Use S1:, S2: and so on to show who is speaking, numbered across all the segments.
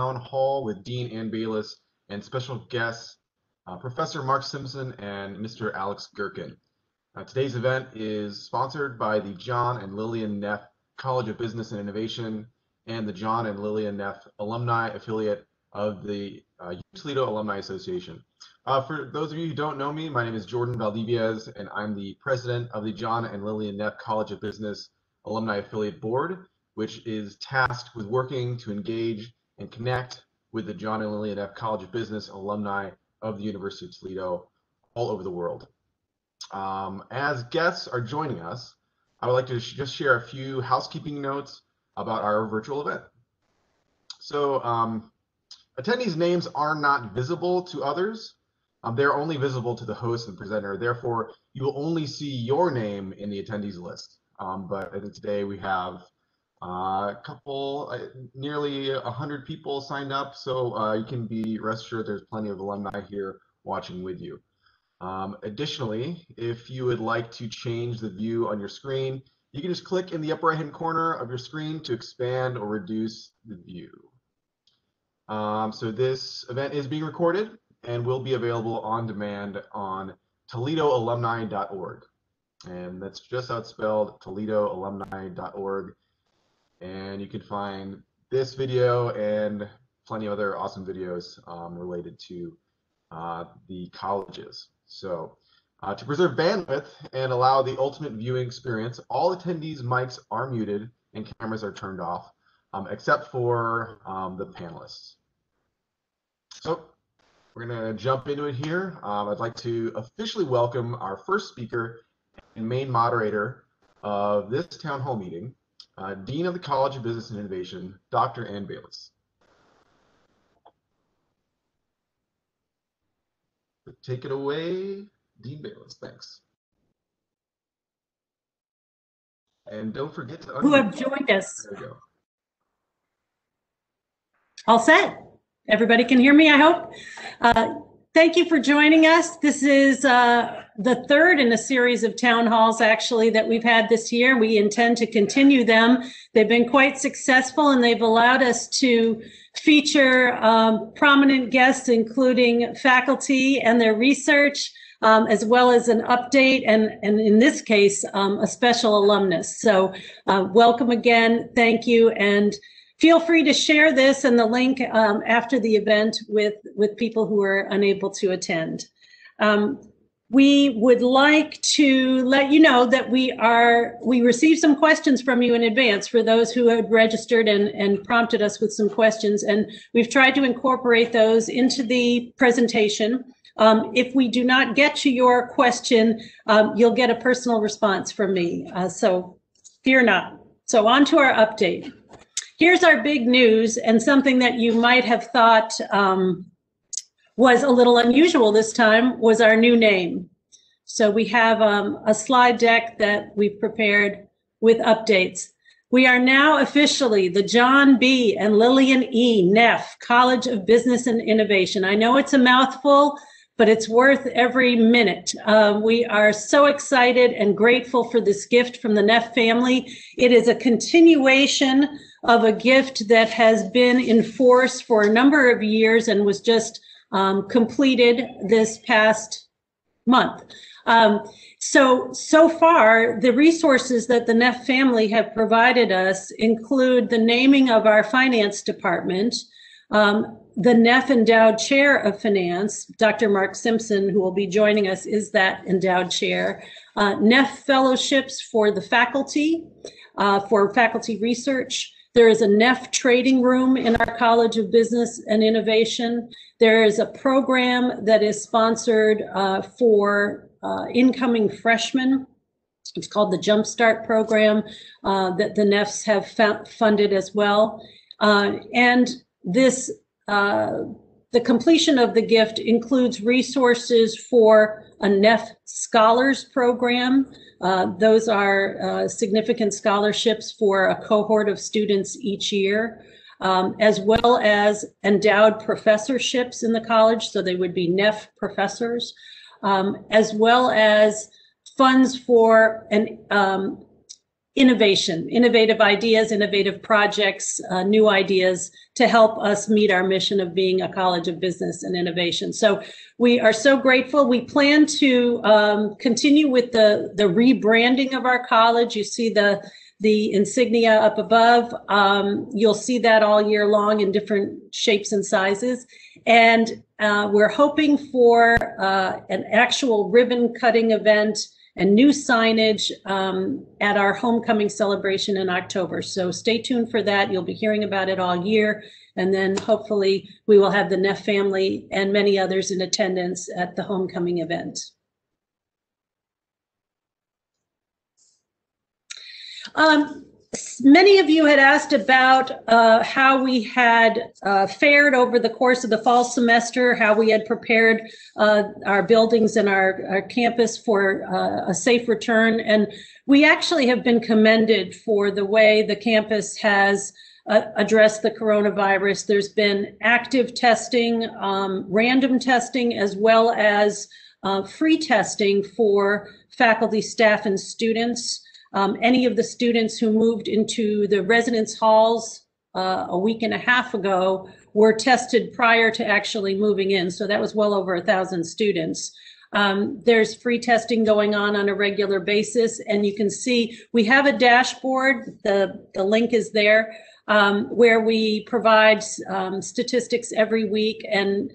S1: Town Hall with Dean Anne Balazs and special guests, uh, Professor Marc Simpson and Mr. Alex Gerken. Uh, today's event is sponsored by the John and Lillian Neff College of Business and Innovation and the John and Lillian Neff Alumni Affiliate of the uh, Toledo Alumni Association. Uh, for those of you who don't know me, my name is Jordan Valdiviez, and I'm the president of the John and Lillian Neff College of Business Alumni Affiliate Board, which is tasked with working to engage and connect with the John and Lillian Neff College of Business alumni of the University of Toledo all over the world. Um, as guests are joining us, I would like to sh just share a few housekeeping notes about our virtual event. So um, attendees' names are not visible to others. Um, they're only visible to the host and presenter. Therefore, you will only see your name in the attendees list. Um, but think today we have uh, a couple, uh, nearly 100 people signed up. So uh, you can be rest assured there's plenty of alumni here watching with you. Um, additionally, if you would like to change the view on your screen, you can just click in the upper right hand corner of your screen to expand or reduce the view. Um, so this event is being recorded and will be available on demand on toledoalumni.org. And that's just outspelled toledoalumni.org. And you can find this video and plenty of other awesome videos um, related to uh, the colleges. So uh, to preserve bandwidth and allow the ultimate viewing experience, all attendees' mics are muted and cameras are turned off, um, except for um, the panelists. So we're going to jump into it here. Um, I'd like to officially welcome our first speaker and main moderator of this town hall meeting, uh, Dean of the College of Business and Innovation, Dr. Anne Balazs. Take it away, Dean Balazs. Thanks. And don't forget to
S2: who have joined us.
S1: There we go.
S2: All set. Everybody can hear me, I hope. Uh, thank you for joining us. This is uh, the third in a series of town halls, actually, that we've had this year. We intend to continue them. They've been quite successful and they've allowed us to feature um, prominent guests, including faculty and their research, um, as well as an update and, and in this case, um, a special alumnus. So uh, welcome again. Thank you. And feel free to share this and the link um, after the event with, with people who are unable to attend. Um, we would like to let you know that we are we received some questions from you in advance for those who had registered and, and prompted us with some questions and we've tried to incorporate those into the presentation. Um, if we do not get to your question um, you'll get a personal response from me. Uh, so fear not. So on to our update here's our big news and something that you might have thought um, was a little unusual this time was our new name. So we have um, a slide deck that we've prepared with updates. We are now officially the John B. and Lillian E. Neff College of Business and Innovation. I know it's a mouthful, but it's worth every minute. Uh, we are so excited and grateful for this gift from the Neff family. It is a continuation of a gift that has been in force for a number of years and was just um, completed this past month. Um, so, so far, the resources that the Neff family have provided us include the naming of our finance department, um, the Neff Endowed Chair of Finance, Dr. Marc Simpson, who will be joining us, is that endowed chair, uh, Neff Fellowships for the faculty, uh, for faculty research, there is a Neff trading room in our College of Business and Innovation. There is a program that is sponsored uh, for uh, incoming freshmen. It's called the Jumpstart program uh, that the Neffs have funded as well. Uh, and this, uh, the completion of the gift includes resources for a Neff Scholars program uh, those are uh, significant scholarships for a cohort of students each year, um, as well as endowed professorships in the college. So they would be Neff professors, um, as well as funds for an um, innovation, innovative ideas, innovative projects, uh, new ideas to help us meet our mission of being a college of business and innovation. So we are so grateful. We plan to um, continue with the, the rebranding of our college. You see the the insignia up above. Um, you'll see that all year long in different shapes and sizes. And uh, we're hoping for uh, an actual ribbon cutting event and new signage um, at our homecoming celebration in October. So stay tuned for that. You'll be hearing about it all year. And then hopefully we will have the Neff family and many others in attendance at the homecoming event. Um, many of you had asked about uh, how we had uh, fared over the course of the fall semester, how we had prepared uh, our buildings and our, our campus for uh, a safe return. And we actually have been commended for the way the campus has uh, addressed the coronavirus. There's been active testing, um, random testing, as well as uh, free testing for faculty, staff, and students. Um, any of the students who moved into the residence halls uh, a week and a half ago were tested prior to actually moving in. So that was well over a thousand students. Um, there's free testing going on on a regular basis. And you can see we have a dashboard. The, the link is there um, where we provide um, statistics every week. And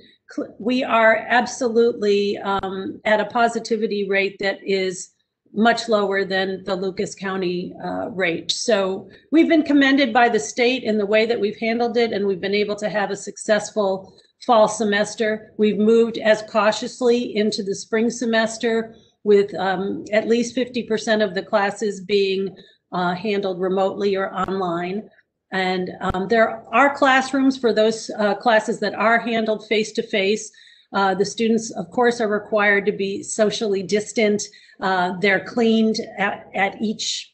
S2: we are absolutely um, at a positivity rate that is much lower than the Lucas County uh, rate. So we've been commended by the state in the way that we've handled it, and we've been able to have a successful fall semester. We've moved as cautiously into the spring semester with um, at least 50% of the classes being uh, handled remotely or online. And um, there are classrooms for those uh, classes that are handled face to face. The students, of course, are required to be socially distant uh, they're cleaned at, at each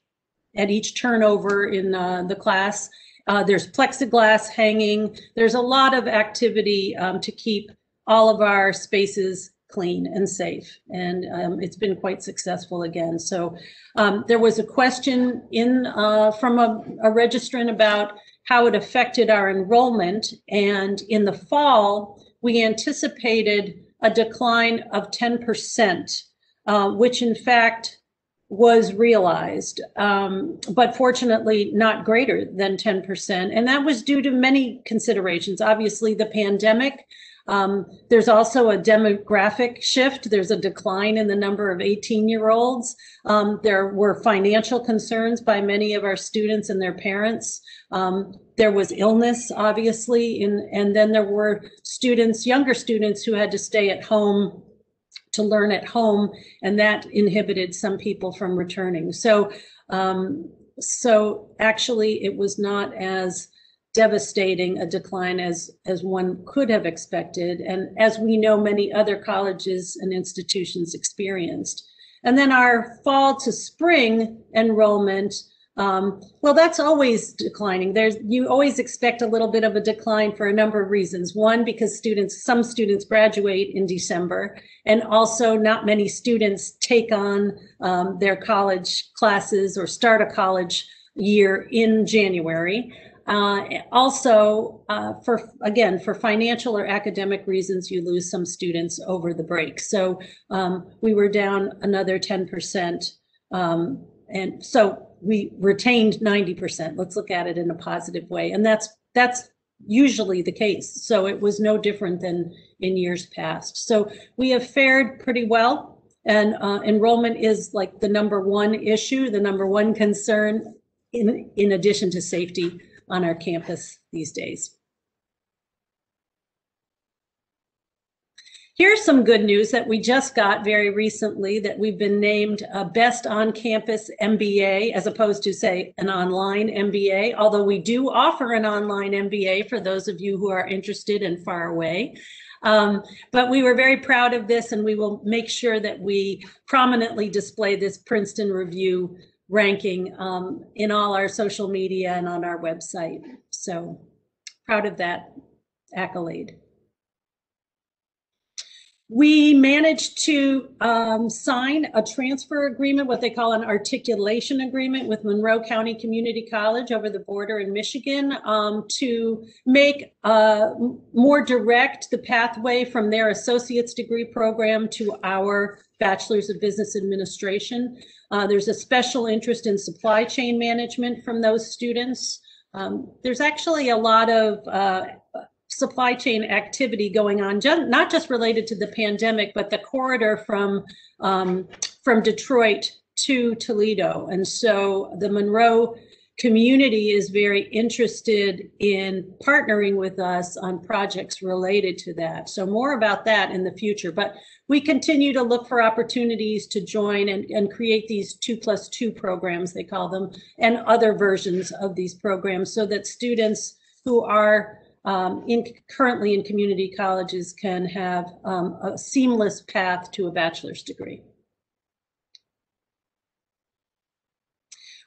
S2: at each turnover in uh, the class. Uh, there's plexiglass hanging. There's a lot of activity um, to keep all of our spaces clean and safe. And um, it's been quite successful again. So um, there was a question in uh, from a, a registrant about how it affected our enrollment. And in the fall, we anticipated a decline of 10% uh, which in fact was realized, um, but fortunately not greater than 10%. And that was due to many considerations. Obviously, the pandemic. Um, there's also a demographic shift. There's a decline in the number of 18 year olds. Um, there were financial concerns by many of our students and their parents. Um, there was illness, obviously, in, and then there were students, younger students, who had to stay at home to learn at home, and that inhibited some people from returning. So, um, so actually, it was not as devastating a decline as as one could have expected, and as we know, many other colleges and institutions experienced. And then our fall to spring enrollment um, well, that's always declining. There's you always expect a little bit of a decline for a number of reasons. One, because students, some students graduate in December, and also not many students take on um, their college classes or start a college year in January. Uh, also, uh, for again, for financial or academic reasons, you lose some students over the break. So um, we were down another 10%. Um, and so we retained 90%. Let's look at it in a positive way. And that's that's usually the case. So it was no different than in years past. So we have fared pretty well. And uh, enrollment is like the number one issue, the number one concern in, in addition to safety on our campus these days. Here's some good news that we just got very recently that we've been named a best on campus MBA as opposed to say an online MBA, although we do offer an online MBA for those of you who are interested and far away. Um, but we were very proud of this and we will make sure that we prominently display this Princeton Review ranking um, in all our social media and on our website. So proud of that accolade. We managed to um, sign a transfer agreement, what they call an articulation agreement with Monroe County Community College over the border in Michigan um, to make uh, more direct the pathway from their associate's degree program to our Bachelor's of Business Administration. Uh, there's a special interest in supply chain management from those students. Um, there's actually a lot of uh, supply chain activity going on, not just related to the pandemic, but the corridor from um, from Detroit to Toledo. And so the Monroe community is very interested in partnering with us on projects related to that. So more about that in the future. But we continue to look for opportunities to join and, and create these two plus two programs, they call them, and other versions of these programs so that students who are um, in currently in community colleges can have um, a seamless path to a bachelor's degree.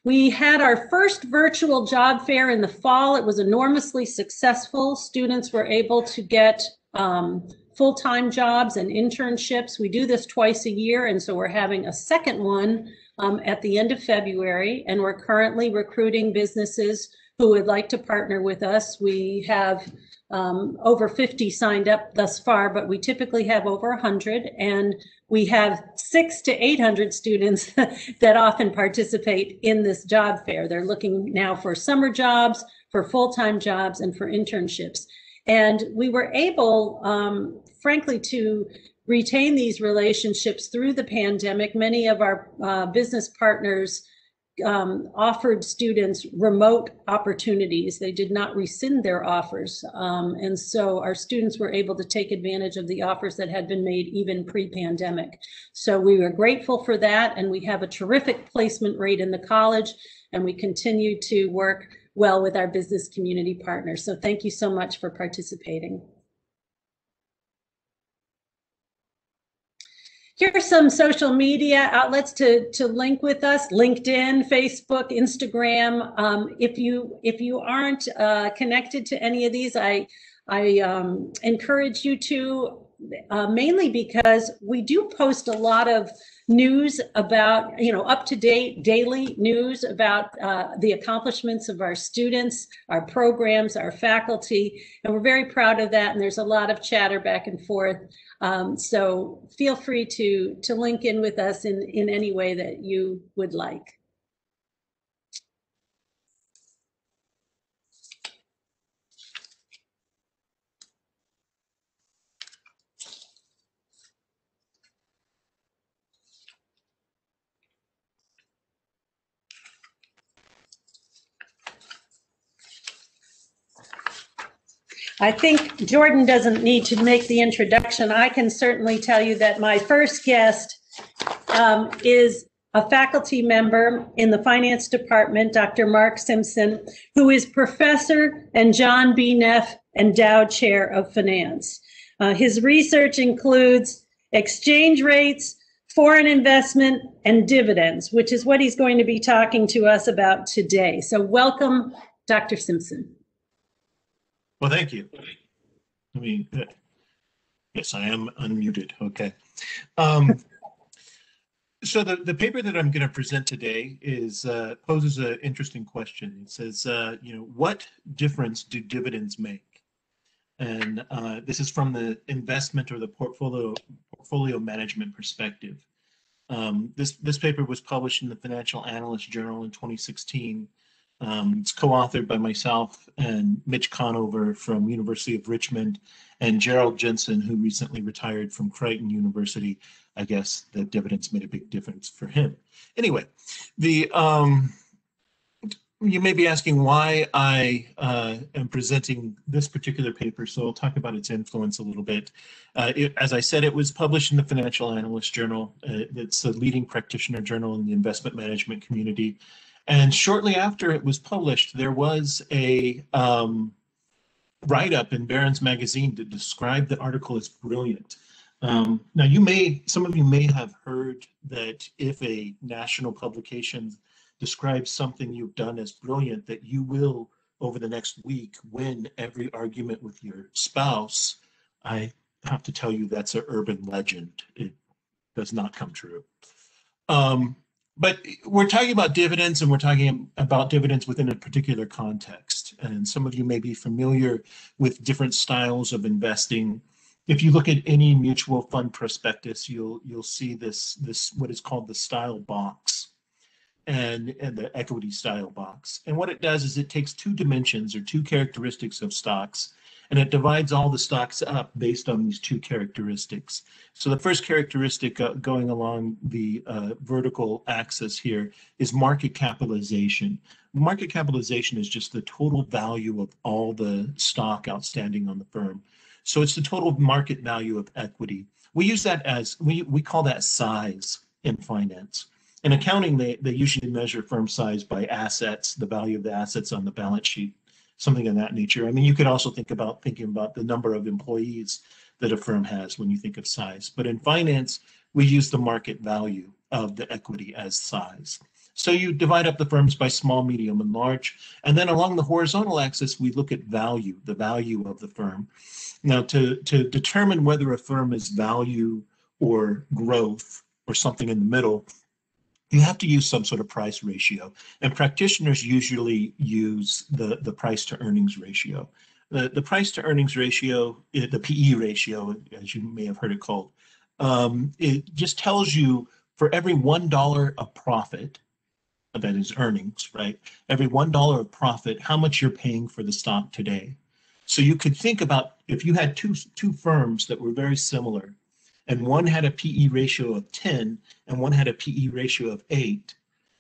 S2: We had our first virtual job fair in the fall. It was enormously successful. Students were able to get um, full-time jobs and internships. We do this twice a year, and so we're having a second one um, at the end of February, and we're currently recruiting businesses who would like to partner with us. We have um, over 50 signed up thus far, but we typically have over 100, and we have six to 800 students that often participate in this job fair. They're looking now for summer jobs, for full-time jobs, and for internships. And we were able, um, frankly, to retain these relationships through the pandemic. Many of our uh, business partners um, offered students remote opportunities. They did not rescind their offers. Um, and so our students were able to take advantage of the offers that had been made even pre-pandemic. So we were grateful for that. And we have a terrific placement rate in the college. And we continue to work well with our business community partners. So thank you so much for participating. Here are some social media outlets to, to link with us, LinkedIn, Facebook, Instagram. Um, if you if you aren't uh, connected to any of these, I, I um, encourage you to, uh, mainly because we do post a lot of news about, you know, up to date daily news about uh, the accomplishments of our students, our programs, our faculty, and we're very proud of that. And there's a lot of chatter back and forth. Um, so feel free to, to link in with us in, in any way that you would like. I think Jordan doesn't need to make the introduction. I can certainly tell you that my first guest um, is a faculty member in the finance department, Dr. Marc Simpson, who is professor and John B. Neff Endowed Chair of Finance. Uh, his research includes exchange rates, foreign investment, and dividends, which is what he's going to be talking to us about today. So welcome, Dr. Simpson.
S3: Well, thank you. I mean, yes, I am unmuted. Okay. Um, so the, the paper that I'm going to present today is uh, poses an interesting question. It says, uh, you know, what difference do dividends make? And uh, this is from the investment or the portfolio portfolio management perspective. Um, this this paper was published in the Financial Analyst Journal in 2016 um, it's co-authored by myself and Mitch Conover from University of Richmond and Gerald Jensen, who recently retired from Creighton University. I guess the dividends made a big difference for him. Anyway, the um, you may be asking why I uh, am presenting this particular paper, so I'll talk about its influence a little bit. Uh, it, as I said, it was published in the Financial Analyst Journal. Uh, it's a leading practitioner journal in the investment management community. And shortly after it was published, there was a um, write-up in Barron's Magazine to describe the article as brilliant. Um, now, you may, some of you may have heard that if a national publication describes something you've done as brilliant, that you will, over the next week, win every argument with your spouse. I have to tell you that's an urban legend. It does not come true. Um, but we're talking about dividends and we're talking about dividends within a particular context. And some of you may be familiar with different styles of investing. If you look at any mutual fund prospectus, you'll you'll see this this what is called the style box and, and the equity style box. And what it does is it takes two dimensions or two characteristics of stocks and it divides all the stocks up based on these two characteristics. So the first characteristic uh, going along the uh, vertical axis here is market capitalization. Market capitalization is just the total value of all the stock outstanding on the firm. So it's the total market value of equity. We use that as, we, we call that size in finance. In accounting, they, they usually measure firm size by assets, the value of the assets on the balance sheet something of that nature. I mean, you could also think about thinking about the number of employees that a firm has when you think of size. But in finance, we use the market value of the equity as size. So you divide up the firms by small, medium, and large. And then along the horizontal axis, we look at value, the value of the firm. Now, to, to determine whether a firm is value or growth or something in the middle, you have to use some sort of price ratio. And practitioners usually use the, the price to earnings ratio. The, the price to earnings ratio, eh, the PE ratio, as you may have heard it called, um, it just tells you for every $1 of profit, that is earnings, right? Every $1 of profit, how much you're paying for the stock today. So you could think about if you had two, two firms that were very similar and one had a PE ratio of 10 and one had a PE ratio of 8,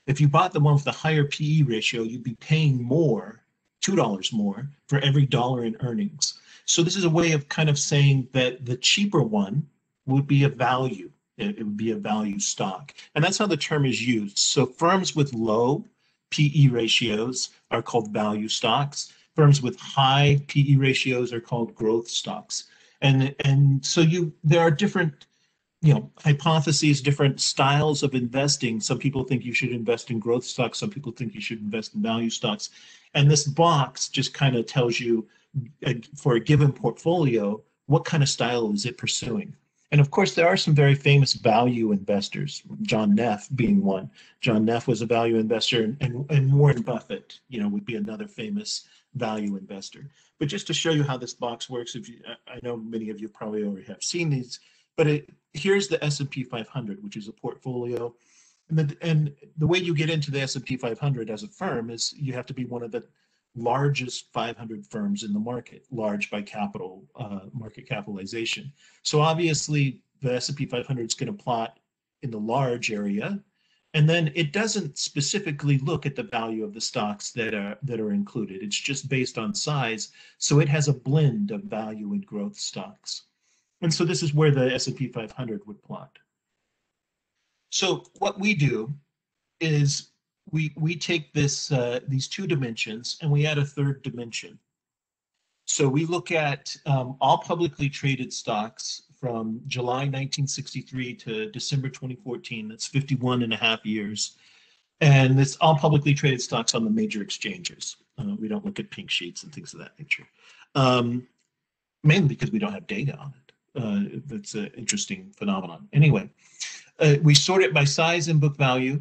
S3: if you bought the one with the higher PE ratio, you'd be paying more, $2 more, for every dollar in earnings. So this is a way of kind of saying that the cheaper one would be a value. It, would be a value stock. And that's how the term is used. So firms with low PE ratios are called value stocks. Firms with high PE ratios are called growth stocks and and so you there are different you know hypotheses different styles of investing. Some people think you should invest in growth stocks. Some people think you should invest in value stocks. And this box just kind of tells you uh, for a given portfolio what kind of style is it pursuing? And of course there are some very famous value investors john neff being one. John neff was a value investor and, and, and warren buffett you know would be another famous value investor. But just to show you how this box works, if you, I know many of you probably already have seen these, but it, here's the S&P 500, which is a portfolio. And the, and the way you get into the S&P 500 as a firm is you have to be one of the largest 500 firms in the market, large by capital uh, market capitalization. So obviously the S&P 500 is going to plot in the large area and then it doesn't specifically look at the value of the stocks that are that are included. It's just based on size. So it has a blend of value and growth stocks. And so this is where the S&P 500 would plot. So what we do is we we take this uh, these two dimensions and we add a third dimension. So we look at um, all publicly traded stocks from July 1963 to December 2014. That's 51 and a half years. And it's all publicly traded stocks on the major exchanges. Uh, we don't look at pink sheets and things of that nature, um, mainly because we don't have data on it. Uh, that's an interesting phenomenon. Anyway, uh, we sort it by size and book value.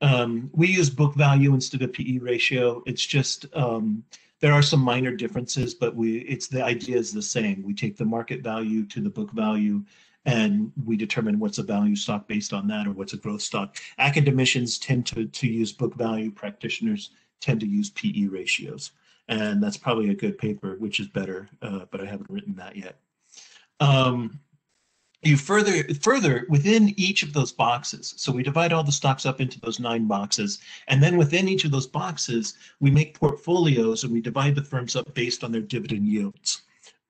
S3: Um, we use book value instead of PE ratio. It's just um, there are some minor differences, but we it's the idea is the same. We take the market value to the book value and we determine what's a value stock based on that or what's a growth stock. Academicians tend to, to use book value, practitioners tend to use PE ratios. And that's probably a good paper, which is better, uh, but I haven't written that yet. Um, you further further within each of those boxes. So we divide all the stocks up into those nine boxes and then within each of those boxes we make portfolios and we divide the firms up based on their dividend yields.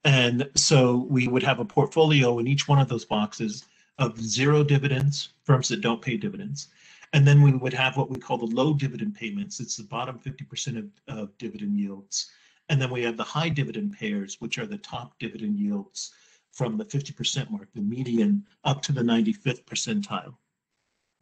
S3: And so we would have a portfolio in each one of those boxes of zero dividends firms that don't pay dividends. And then we would have what we call the low dividend payments. It's the bottom 50% of, of dividend yields. And then we have the high dividend payers which are the top dividend yields from the 50% mark, the median, up to the 95th percentile.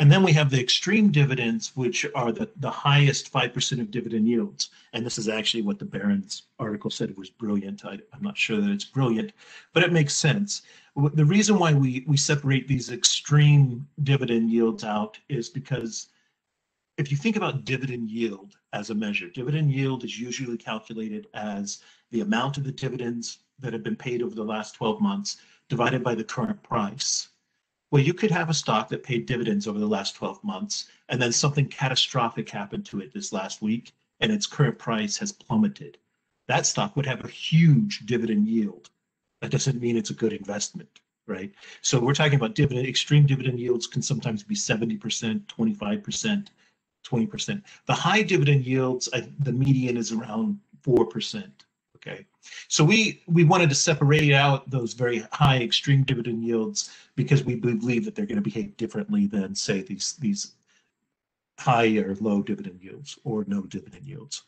S3: And then we have the extreme dividends, which are the, the highest 5% of dividend yields. And this is actually what the Barron's article said was brilliant. I, am not sure that it's brilliant, but it makes sense. The reason why we, we separate these extreme dividend yields out is because if you think about dividend yield as a measure, dividend yield is usually calculated as the amount of the dividends that have been paid over the last 12 months divided by the current price. Well, you could have a stock that paid dividends over the last 12 months, and then something catastrophic happened to it this last week, and its current price has plummeted. That stock would have a huge dividend yield. That doesn't mean it's a good investment, right? So we're talking about dividend, extreme dividend yields can sometimes be 70%, 25%, 20%. The high dividend yields, the median is around 4%. Okay, so we we wanted to separate out those very high extreme dividend yields because we believe that they're going to behave differently than say these these high or low dividend yields or no dividend yields.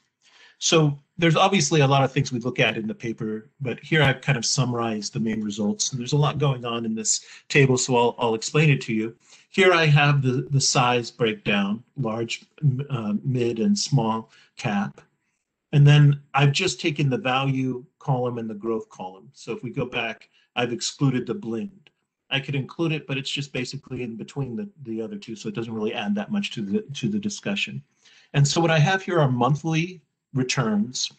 S3: So there's obviously a lot of things we look at in the paper, but here I've kind of summarized the main results. And there's a lot going on in this table, so I'll, I'll explain it to you. Here I have the, the size breakdown, large, uh, mid, and small cap. And then I've just taken the value column and the growth column. So if we go back, I've excluded the blend. I could include it, but it's just basically in between the, the other two, so it doesn't really add that much to the to the discussion. And so what I have here are monthly returns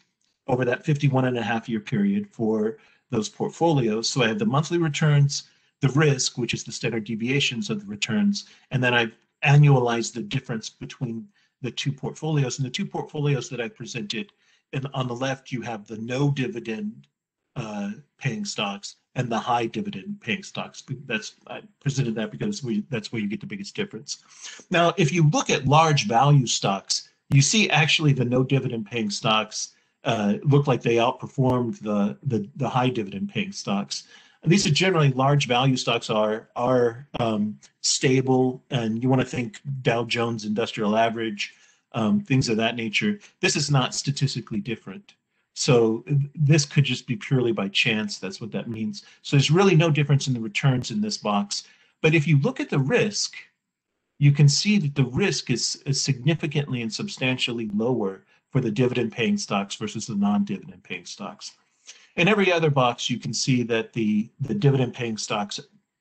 S3: over that 51 and a half year period for those portfolios. So I have the monthly returns, the risk, which is the standard deviations of the returns, and then I've annualized the difference between the two portfolios. And the two portfolios that I presented and on the left, you have the no dividend uh, paying stocks and the high dividend paying stocks. That's I presented that because we that's where you get the biggest difference. Now, if you look at large value stocks, you see actually the no dividend paying stocks uh, look like they outperformed the, the the high dividend paying stocks. And these are generally large value stocks are are um, stable, and you want to think Dow Jones Industrial Average um, things of that nature. This is not statistically different. So this could just be purely by chance. That's what that means. So there's really no difference in the returns in this box. But if you look at the risk, you can see that the risk is, is significantly and substantially lower for the dividend paying stocks versus the non-dividend paying stocks. In every other box, you can see that the, the dividend paying stocks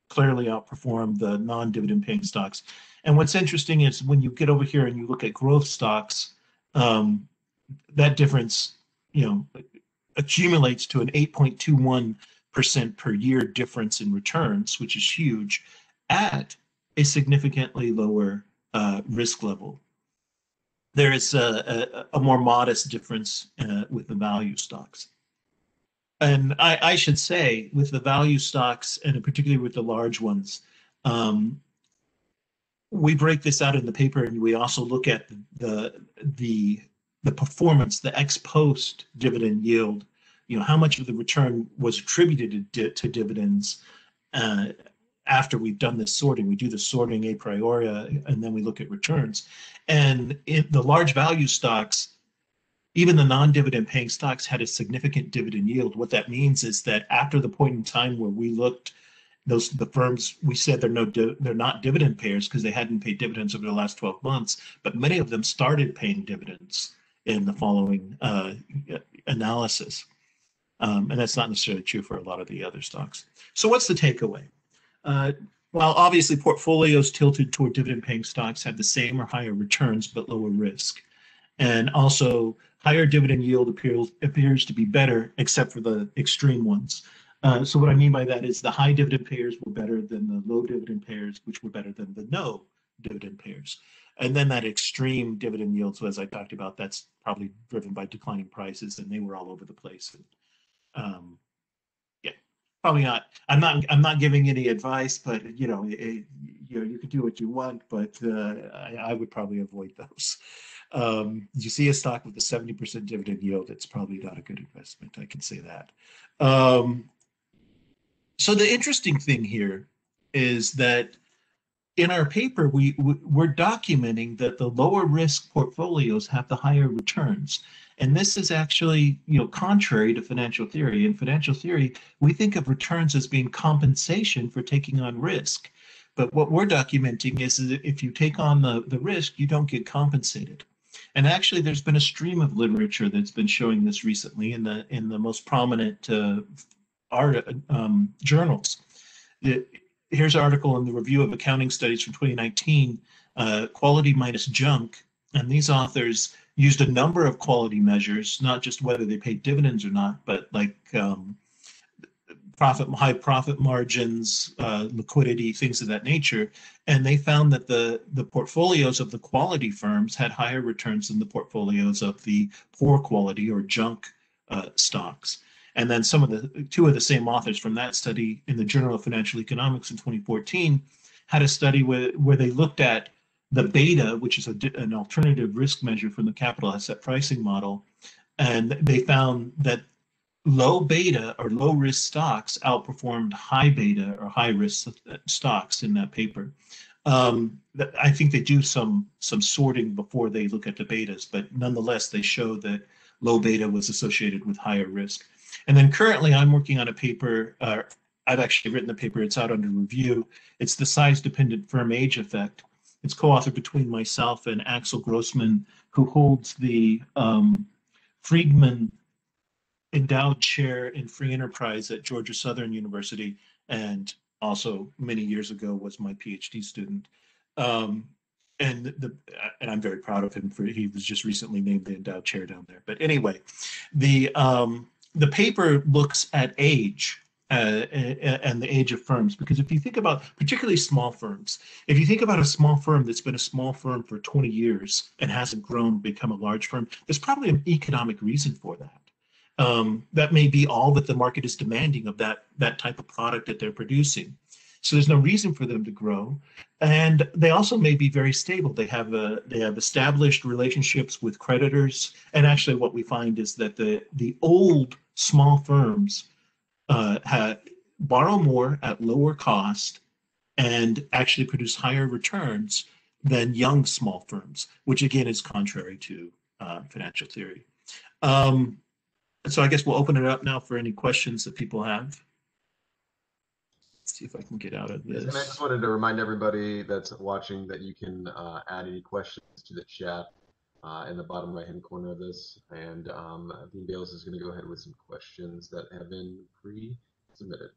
S3: clearly outperform the non-dividend paying stocks. And what's interesting is when you get over here and you look at growth stocks, um, that difference, you know, accumulates to an 8.21% per year difference in returns, which is huge, at a significantly lower uh, risk level. There is a, a, a more modest difference uh, with the value stocks. And I, I, should say, with the value stocks, and particularly with the large ones, um, we break this out in the paper and we also look at the the the performance the ex post dividend yield. You know how much of the return was attributed to, to dividends uh, after we've done this sorting. We do the sorting a priori and then we look at returns. And in the large value stocks even the non-dividend paying stocks had a significant dividend yield. What that means is that after the point in time where we looked those the firms we said they're no they're not dividend payers because they hadn't paid dividends over the last 12 months but many of them started paying dividends in the following uh, analysis. Um, and that's not necessarily true for a lot of the other stocks. So what's the takeaway? Uh, while obviously portfolios tilted toward dividend paying stocks have the same or higher returns but lower risk. And also higher dividend yield appears appears to be better except for the extreme ones uh, so what I mean by that is the high dividend payers were better than the low dividend payers, which were better than the no dividend payers. And then that extreme dividend yield, so as I talked about, that's probably driven by declining prices, and they were all over the place. And, um, yeah, probably not. I'm not. I'm not giving any advice, but you know, it, you know, you can do what you want, but uh, I, I, would probably avoid those. Um, you see a stock with a 70% dividend yield, it's probably not a good investment. I can say that. Um, so the interesting thing here is that in our paper, we, we're documenting that the lower risk portfolios have the higher returns. And this is actually, you know, contrary to financial theory. In financial theory, we think of returns as being compensation for taking on risk. But what we're documenting is that if you take on the, the risk, you don't get compensated. And actually, there's been a stream of literature that's been showing this recently in the in the most prominent uh, art um, journals. The, here's an article in the Review of Accounting Studies from 2019, uh, Quality Minus Junk. And these authors used a number of quality measures, not just whether they paid dividends or not, but like um, profit, high profit margins, uh, liquidity, things of that nature. And they found that the, the portfolios of the quality firms had higher returns than the portfolios of the poor quality or junk uh, stocks. And then some of the two of the same authors from that study in the Journal of Financial Economics in 2014 had a study where, where they looked at the beta, which is a, an alternative risk measure from the capital asset pricing model. And they found that low beta or low risk stocks outperformed high beta or high risk stocks in that paper. Um, I think they do some some sorting before they look at the betas, but nonetheless, they show that low beta was associated with higher risk. And then currently, I'm working on a paper. Uh, I've actually written the paper. It's out under review. It's the size-dependent firm age effect. It's co-authored between myself and Axel Grossmann, who holds the um, Friedman endowed chair in free enterprise at Georgia Southern University, and also many years ago was my PhD student. Um, and the and I'm very proud of him for he was just recently named the endowed chair down there. But anyway, the um, the paper looks at age uh, and the age of firms because if you think about particularly small firms, if you think about a small firm that's been a small firm for 20 years and hasn't grown become a large firm, there's probably an economic reason for that um, that may be all that the market is demanding of that that type of product that they're producing. So there's no reason for them to grow, and they also may be very stable. They have a they have established relationships with creditors, and actually, what we find is that the the old small firms uh, borrow more at lower cost and actually produce higher returns than young small firms, which again is contrary to uh, financial theory. Um, so I guess we'll open it up now for any questions that people have. Let's see if I can get out of this.
S1: And I just wanted to remind everybody that's watching that you can uh, add any questions to the chat uh, in the bottom right hand corner of this. And um, Balazs is going to go ahead with some questions that have been pre-submitted.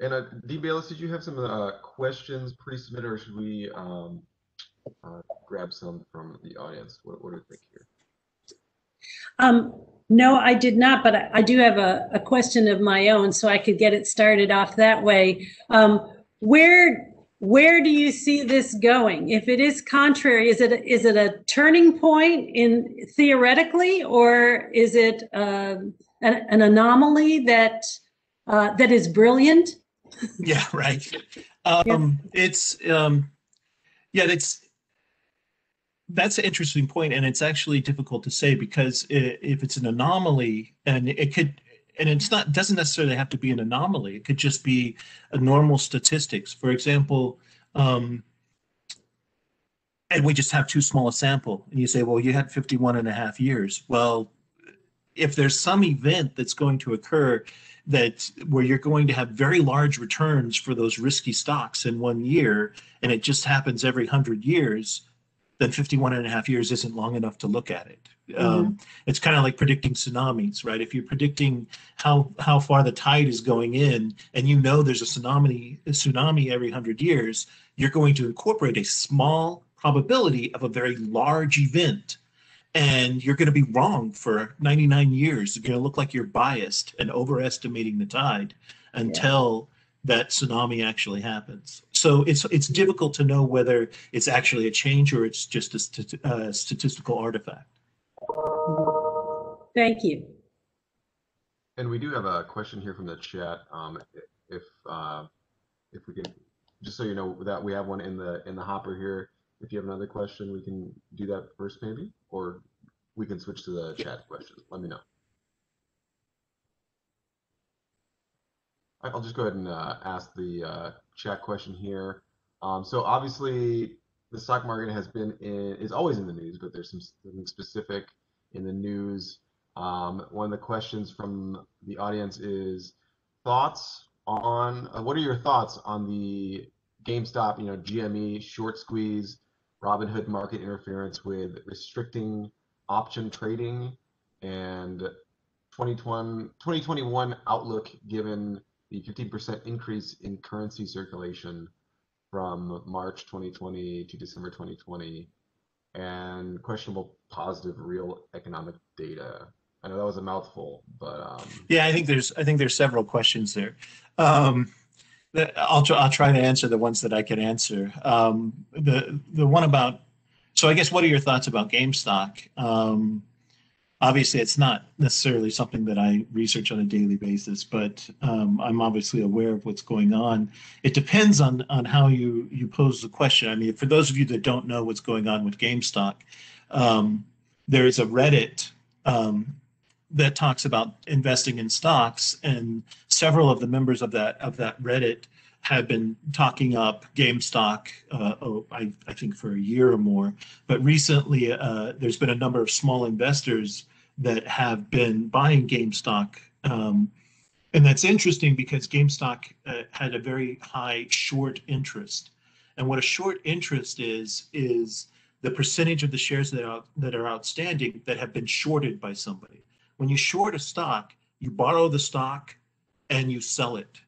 S1: And uh, D. Balazs, did you have some uh, questions pre-submitted, or should we um, uh, grab some from the audience? What, what do you think here?
S2: Um, no, I did not, but I, I do have a, a question of my own, so I could get it started off that way. Um, where where do you see this going? If it is contrary, is it a, is it a turning point in theoretically, or is it um, an, an anomaly that uh, that is brilliant?
S3: yeah, right. Um, It's um, yeah, it's that's an interesting point, and it's actually difficult to say because if it's an anomaly, and it could, and it's not doesn't necessarily have to be an anomaly. It could just be a normal statistics. For example, um, and we just have too small a sample, and you say, well, you had 51 and a half years. Well, if there's some event that's going to occur that where you're going to have very large returns for those risky stocks in one year and it just happens every 100 years then 51 and a half years isn't long enough to look at it mm-hmm. um, it's kind of like predicting tsunamis right if you're predicting how how far the tide is going in and you know there's a tsunami a tsunami every 100 years you're going to incorporate a small probability of a very large event and you're going to be wrong for 99 years. You're going to look like you're biased and overestimating the tide until yeah. that tsunami actually happens. So it's it's difficult to know whether it's actually a change or it's just a, a statistical artifact.
S2: Thank you.
S1: And we do have a question here from the chat. Um, if uh, if we can, just so you know that we have one in the in the hopper here if you have another question, we can do that first maybe, or we can switch to the chat question. Let me know. I'll just go ahead and uh, ask the uh, chat question here. Um, so obviously, the stock market has been in is always in the news, but there's some specific in the news. Um, one of the questions from the audience is thoughts on uh, what are your thoughts on the GameStop, you know, GME short squeeze, Robinhood market interference with restricting option trading and 2021 outlook given the 15% increase in currency circulation from March 2020 to December 2020 and questionable positive real economic data. I know that was a mouthful, but um,
S3: Yeah, I think there's I think there's several questions there. Um, I'll try, I'll try to answer the ones that I can answer. Um, the the one about so I guess what are your thoughts about GameStop? Um, obviously, it's not necessarily something that I research on a daily basis, but um, I'm obviously aware of what's going on. It depends on on how you you pose the question. I mean, for those of you that don't know what's going on with GameStop, um, there is a Reddit um, that talks about investing in stocks, and several of the members of that of that Reddit have been talking up GameStop. Uh, oh, I, I think for a year or more. But recently, uh, there's been a number of small investors that have been buying GameStop. Um, and that's interesting because GameStop uh, had a very high short interest. And what a short interest is, is the percentage of the shares that are, that are outstanding that have been shorted by somebody. When you short a stock, you borrow the stock and you sell it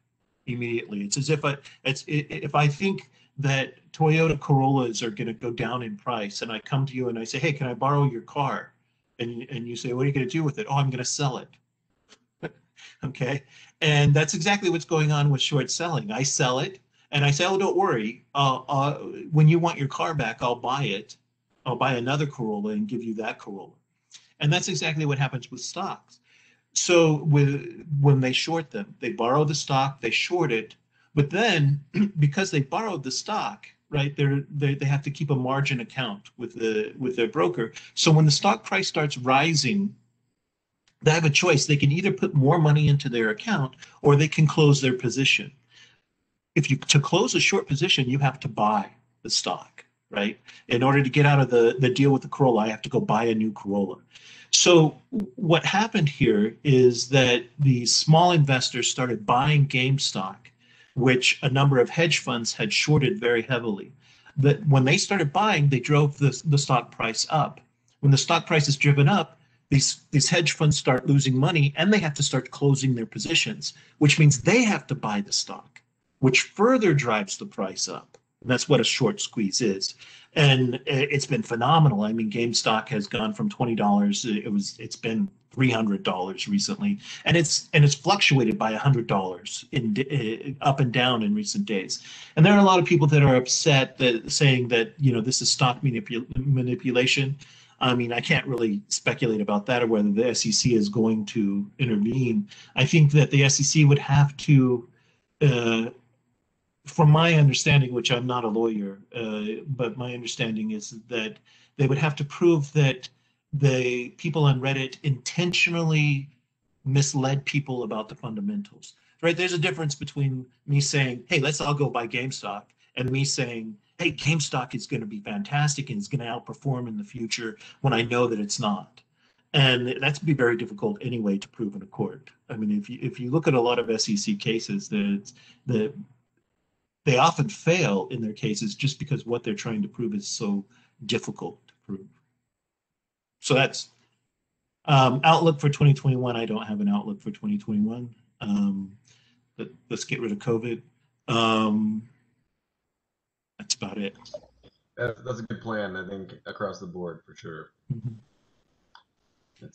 S3: immediately. It's as if I, it's if I think that Toyota Corollas are going to go down in price, and I come to you and I say, "Hey, can I borrow your car?" And and you say, "What are you going to do with it?" "Oh, I'm going to sell it." okay, and that's exactly what's going on with short selling. I sell it, and I say, "Oh, don't worry. Uh, uh, when you want your car back, I'll buy it. I'll buy another Corolla and give you that Corolla." And that's exactly what happens with stocks. So with when they short them, they borrow the stock, they short it, but then because they borrowed the stock, right, they're, they they have to keep a margin account with the with their broker. So when the stock price starts rising, they have a choice. They can either put more money into their account or they can close their position. If you to close a short position, you have to buy the stock, right? In order to get out of the, the deal with the Corolla, I have to go buy a new Corolla. So what happened here is that the small investors started buying GameStop, which a number of hedge funds had shorted very heavily. That when they started buying, they drove the, the stock price up. When the stock price is driven up, these, these hedge funds start losing money and they have to start closing their positions, which means they have to buy the stock, which further drives the price up. And that's what a short squeeze is and eh, it's been phenomenal. I mean, GameStop has gone from twenty dollars. It was it's been three hundred dollars recently, and it's and it's fluctuated by hundred dollars in uh, up and down in recent days. And there are a lot of people that are upset that saying that you know this is stock manipul- manipulation. I mean, I can't really speculate about that or whether the SEC is going to intervene. I think that the SEC would have to uh, from my understanding, which I'm not a lawyer, uh, but my understanding is that they would have to prove that the people on Reddit intentionally misled people about the fundamentals. Right? There's a difference between me saying, "Hey, let's all go buy GameStop," and me saying, "Hey, GameStop is going to be fantastic and it's going to outperform in the future," when I know that it's not. And that's be very difficult anyway to prove in a court. I mean, if you if you look at a lot of SEC cases, that the they often fail in their cases just because what they're trying to prove is so difficult to prove. So that's um, outlook for 2021. I don't have an outlook for 2021. Um, but let's get rid of COVID. Um, that's about it.
S1: That's a good plan, I think, across the board for sure.
S3: Mhm.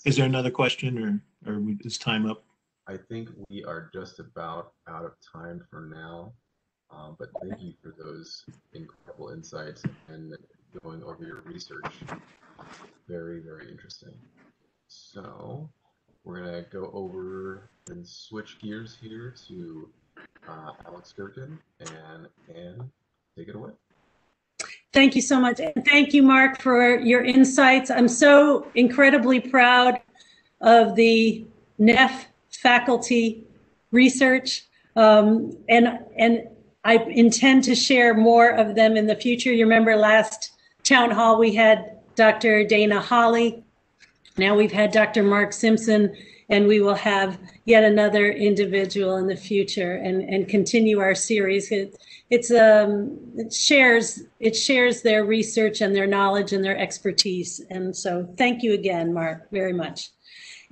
S3: Is there another question or, or is time up?
S1: I think we are just about out of time for now. Um, but thank you for those incredible insights and going over your research. Very, very interesting. So we're gonna go over and switch gears here to uh, Alex Gerken and Anne, take it away.
S2: Thank you so much. And thank you, Marc, for your insights. I'm so incredibly proud of the Neff faculty research. Um, and, and I intend to share more of them in the future. You remember last town hall, we had Dr. Dana Holly. Now we've had Dr. Marc Simpson, and we will have yet another individual in the future and, and continue our series. It, it's um, it shares it shares their research and their knowledge and their expertise. And so thank you again, Marc, very much.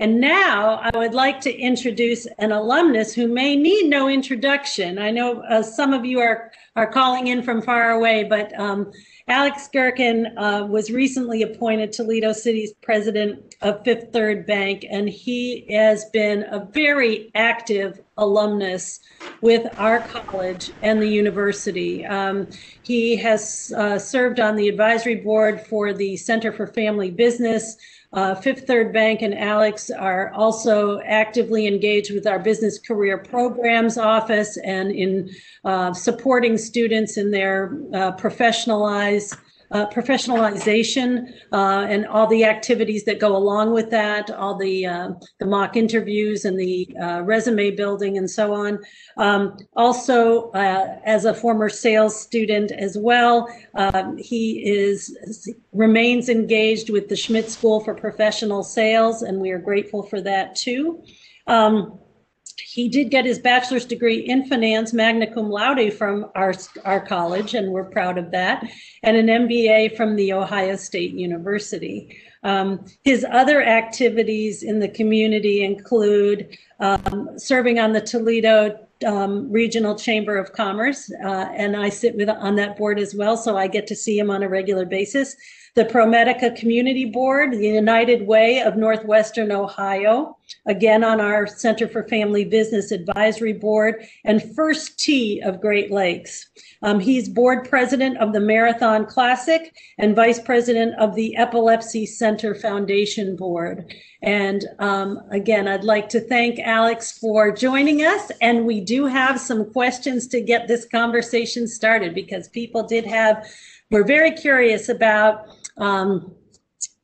S2: And now I would like to introduce an alumnus who may need no introduction. I know uh, some of you are, are calling in from far away, but um, Alex Gerken uh, was recently appointed Toledo City's president of Fifth Third Bank, and he has been a very active alumnus with our college and the university. Um, he has uh, served on the advisory board for the Center for Family Business, uh, Fifth Third Bank and Alex are also actively engaged with our business career programs office and in uh, supporting students in their uh, professionalized uh, professionalization uh, and all the activities that go along with that, all the uh, the mock interviews and the uh, resume building and so on. Um, also, uh, as a former sales student as well, um, he is remains engaged with the Schmidt School for Professional Sales, and we are grateful for that too. Um, he did get his bachelor's degree in finance, magna cum laude from our, our college, and we're proud of that, and an MBA from the Ohio State University. Um, his other activities in the community include um, serving on the Toledo um, Regional Chamber of Commerce, uh, and I sit with on that board as well, so I get to see him on a regular basis. The ProMedica Community Board, the United Way of Northwestern Ohio, again on our Center for Family Business Advisory Board, and First Tee of Great Lakes. Um, he's board president of the Marathon Classic and vice president of the Epilepsy Center Foundation Board. And um, again, I'd like to thank Alex for joining us. And we do have some questions to get this conversation started because people did have, we're very curious about um,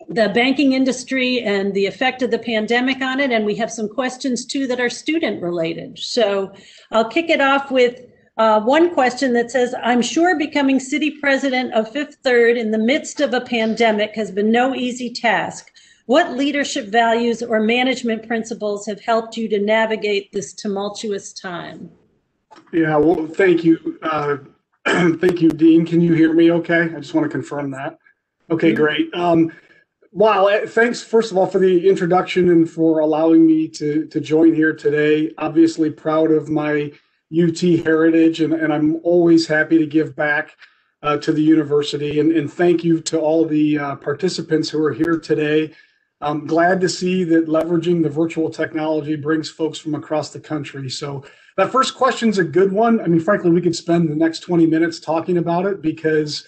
S2: the banking industry and the effect of the pandemic on it. And we have some questions too that are student related. So I'll kick it off with uh, one question that says, I'm sure becoming city president of Fifth Third in the midst of a pandemic has been no easy task. What leadership values or management principles have helped you to navigate this tumultuous time?
S4: Yeah, well, thank you. Uh, thank you, Dean. Can you hear me okay? I just want to confirm that. Okay, great. Um, wow, eh, thanks first of all for the introduction and for allowing me to to join here today. Obviously proud of my UT heritage and, and I'm always happy to give back uh, to the university and, and thank you to all the uh, participants who are here today. I'm glad to see that leveraging the virtual technology brings folks from across the country. So that first question's a good one. I mean, frankly, we could spend the next 20 minutes talking about it because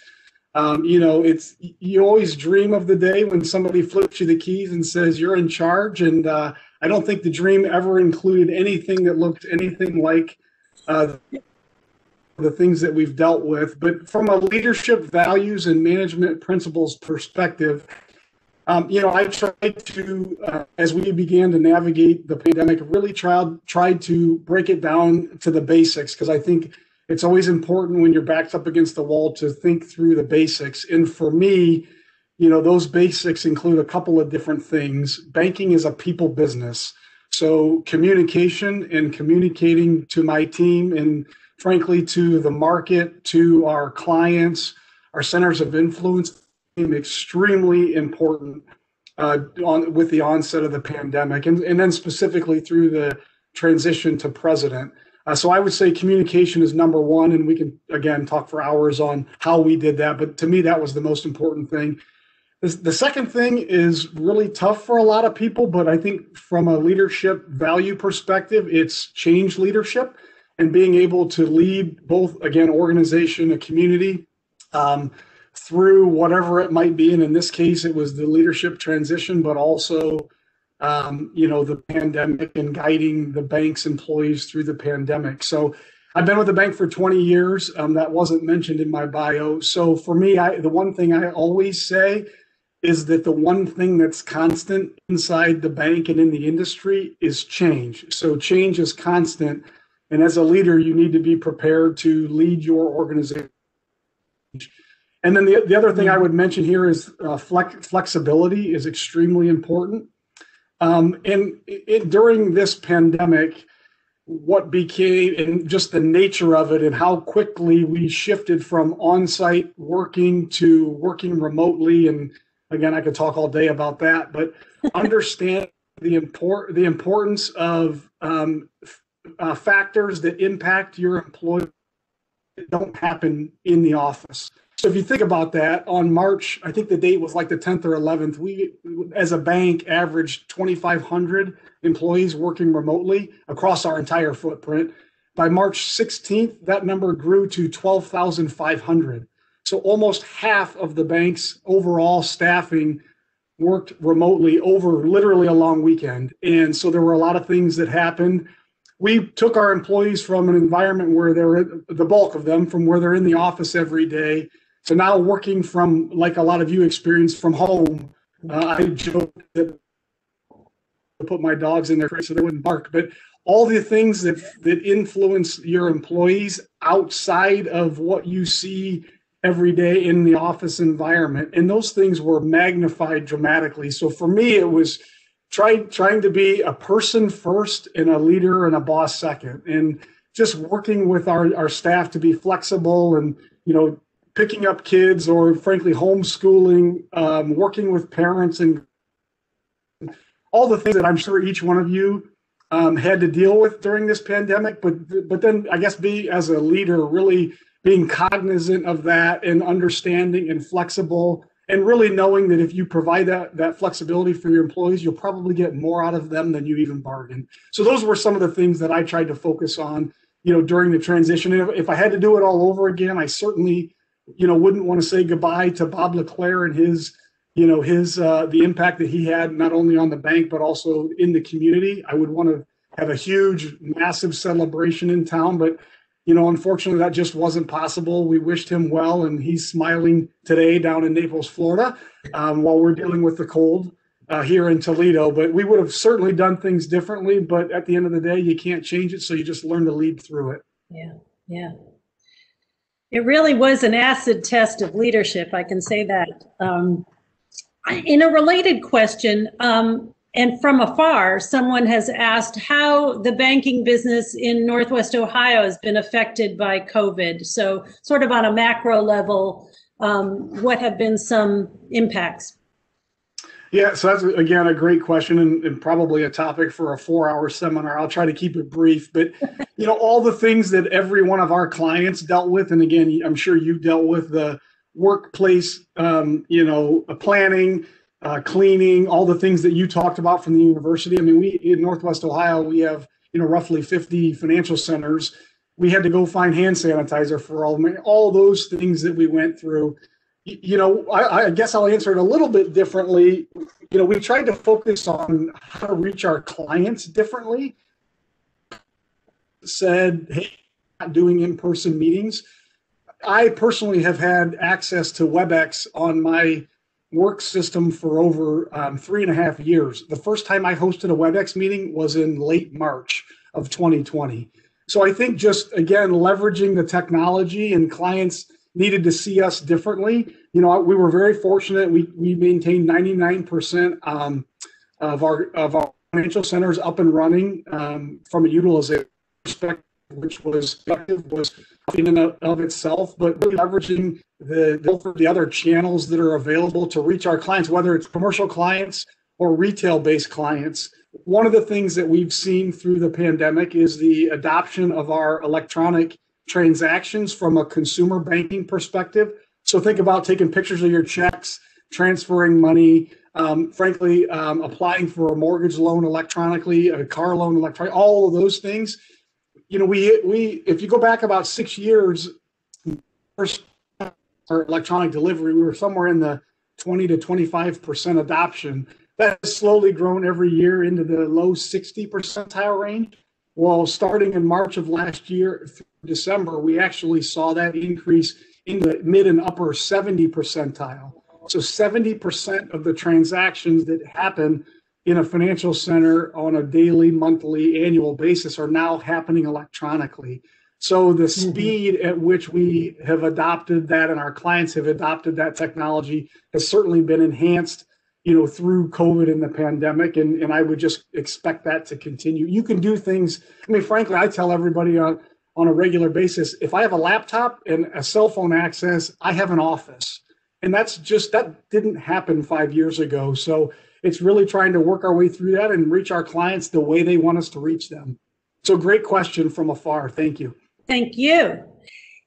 S4: um, you know, it's you always dream of the day when somebody flips you the keys and says you're in charge. And uh, I don't think the dream ever included anything that looked anything like uh, the things that we've dealt with. But from a leadership values and management principles perspective, um, you know, I tried to, uh, as we began to navigate the pandemic, really tried tried to break it down to the basics because I think it's always important when you're backed up against the wall to think through the basics. And for me, you know, those basics include a couple of different things. Banking is a people business. So communication and communicating to my team and frankly to the market, to our clients, our centers of influence, became extremely important uh, on with the onset of the pandemic and, and then specifically through the transition to president. Uh, so I would say communication is number one, and we can again talk for hours on how we did that. But to me, that was the most important thing. The, second thing is really tough for a lot of people, but I think from a leadership value perspective, it's change leadership and being able to lead both again organization, a community. Um, through whatever it might be, and in this case, it was the leadership transition, but also um, you know, the pandemic and guiding the bank's employees through the pandemic. So I've been with the bank for 20 years. Um, that wasn't mentioned in my bio. So for me, I, the one thing I always say is that the one thing that's constant inside the bank and in the industry is change. So change is constant. And as a leader, you need to be prepared to lead your organization. And then the, the other thing I would mention here is uh, flex, flexibility is extremely important. Um, and it, during this pandemic, what became and just the nature of it and how quickly we shifted from on-site working to working remotely and again i could talk all day about that but understand the import the importance of um, uh, factors that impact your employee don't happen in the office so if you think about that, on March, I think the date was like the 10th or 11th, we, as a bank, averaged 2,500 employees working remotely across our entire footprint. By March 16th, that number grew to 12,500. So almost half of the bank's overall staffing worked remotely over literally a long weekend. And so there were a lot of things that happened. We took our employees from an environment where they're the bulk of them from where they're in the office every day so now working from, like a lot of you experience from home, uh, I joke that I put my dogs in there so they wouldn't bark, but all the things that, that influence your employees outside of what you see every day in the office environment. And those things were magnified dramatically. So for me, it was trying trying to be a person first and a leader and a boss second. And just working with our, our staff to be flexible and, you know, picking up kids or frankly homeschooling, um, working with parents and all the things that I'm sure each one of you um, had to deal with during this pandemic. But but then I guess be as a leader really being cognizant of that and understanding and flexible and really knowing that if you provide that that flexibility for your employees you'll probably get more out of them than you even bargained so those were some of the things that i tried to focus on you know during the transition and if, if i had to do it all over again i certainly you know, wouldn't want to say goodbye to Bob LaClair and his, you know, his uh, the impact that he had not only on the bank but also in the community. I would want to have a huge, massive celebration in town, but you know, unfortunately, that just wasn't possible. We wished him well, and he's smiling today down in Naples, Florida, um, while we're dealing with the cold uh, here in Toledo. But we would have certainly done things differently. But at the end of the day, you can't change it, so you just learn to lead through it.
S2: Yeah, yeah. It really was an acid test of leadership, I can say that. Um, in a related question, um, and from afar, someone has asked how the banking business in Northwest Ohio has been affected by COVID. So, sort of on a macro level, um, what have been some impacts?
S4: Yeah, so that's again a great question and, and, probably a topic for a four-hour seminar. I'll try to keep it brief, but you know all the things that every one of our clients dealt with, and again, I'm sure you dealt with the workplace, um, you know, planning, uh, cleaning, all the things that you talked about from the university. I mean, we in Northwest Ohio, we have you know roughly 50 financial centers. We had to go find hand sanitizer for all all those things that we went through you know, I, I, guess I'll answer it a little bit differently. You know, we tried to focus on how to reach our clients differently. Said, hey, not doing in-person meetings. I personally have had access to WebEx on my work system for over um, three and a half years. The first time I hosted a WebEx meeting was in late March of 2020. So I think just again leveraging the technology and clients needed to see us differently. You know, we were very fortunate. We we maintained 99% um, of our of our financial centers up and running um, from a utilization perspective, which was effective, was in and of itself, but really leveraging the the, the other channels that are available to reach our clients, whether it's commercial clients or retail based clients. One of the things that we've seen through the pandemic is the adoption of our electronic transactions from a consumer banking perspective. So think about taking pictures of your checks, transferring money, um, frankly, um, applying for a mortgage loan electronically, a car loan electronically, all of those things. You know, we we if you go back about six years, first our electronic delivery, we were somewhere in the 20 to 25 percent adoption. That has slowly grown every year into the low 60 percentile range. Well, starting in March of last year December, we actually saw that increase in the mid and upper 70 percentile. So 70% of the transactions that happen in a financial center on a daily, monthly, annual basis are now happening electronically. So the mm-hmm. speed at which we have adopted that and our clients have adopted that technology has certainly been enhanced, you know, through COVID and the pandemic. And, and I would just expect that to continue. You can do things. I mean, frankly, I tell everybody on, on a regular basis, if I have a laptop and a cell phone access, I have an office. And that's just, that didn't happen five years ago. So it's really trying to work our way through that and reach our clients the way they want us to reach them. So great question from afar. Thank you.
S2: Thank you.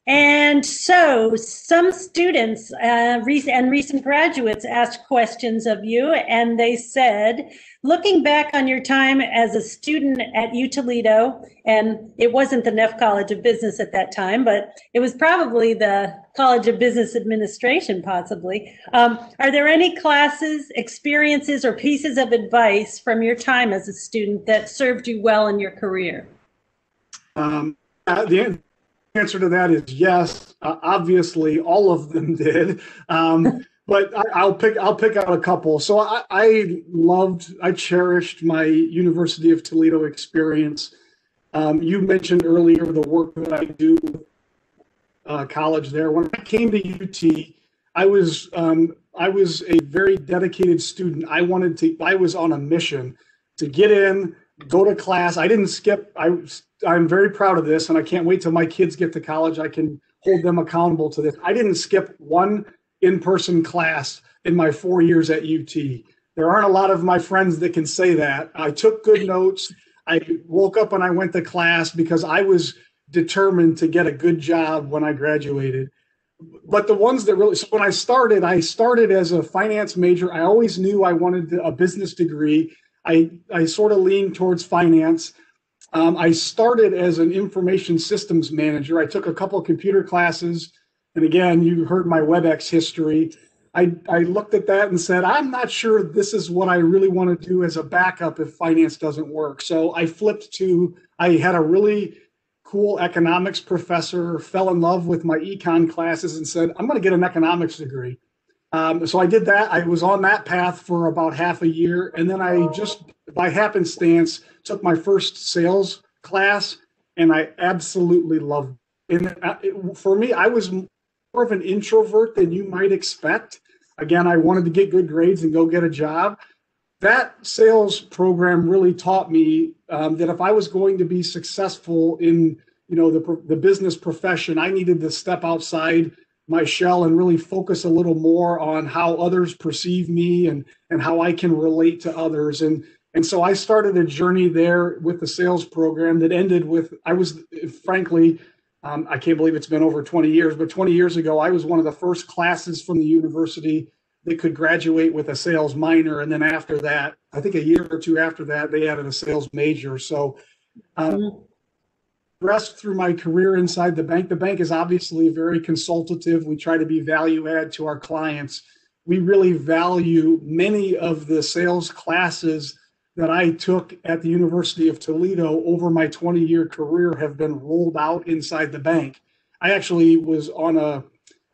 S2: And so some students uh, and recent graduates asked questions of you, and they said, looking back on your time as a student at U Toledo, and it wasn't the Neff College of Business at that time, but it was probably the College of Business Administration, possibly. Um, are there any classes, experiences, or pieces of advice from your time as a student that served you well in your career?
S4: Um, uh, the an- answer to that is yes. Uh, obviously, all of them did. Um, but I, I'll pick I'll pick out a couple. So I, I loved I cherished my University of Toledo experience. Um, you mentioned earlier the work that I do uh, college there. When I came to UT, I was um, I was a very dedicated student. I wanted to. I was on a mission to get in, go to class. I didn't skip. I I'm very proud of this, and I can't wait till my kids get to college. I can hold them accountable to this. I didn't skip one in-person class in my four years at UT. There aren't a lot of my friends that can say that. I took good notes. I woke up and I went to class because I was determined to get a good job when I graduated. But the ones that really, so when I started, I started as a finance major. I always knew I wanted a business degree. I, I sort of leaned towards finance. Um, I started as an information systems manager. I took a couple computer classes. And again, you heard my WebEx history. I, I looked at that and said, I'm not sure this is what I really want to do as a backup if finance doesn't work. So I flipped to, I had a really cool economics professor, fell in love with my econ classes and said, I'm going to get an economics degree. Um, so I did that. I was on that path for about half a year. And then I just, by happenstance, took my first sales class and I absolutely loved it. And uh, it, for me, I was more of an introvert than you might expect. Again, I wanted to get good grades and go get a job. That sales program really taught me um, that if I was going to be successful in you know the, the business profession, I needed to step outside my shell and really focus a little more on how others perceive me and and how I can relate to others and and so I started a journey there with the sales program that ended with I was frankly um, I can't believe it's been over 20 years but 20 years ago I was one of the first classes from the university that could graduate with a sales minor and then after that I think a year or two after that they added a sales major so um,
S2: Mhm.
S4: progressed through my career inside the bank. The bank is obviously very consultative. We try to be value add to our clients. We really value many of the sales classes that I took at the University of Toledo over my 20 year career have been rolled out inside the bank. I actually was on a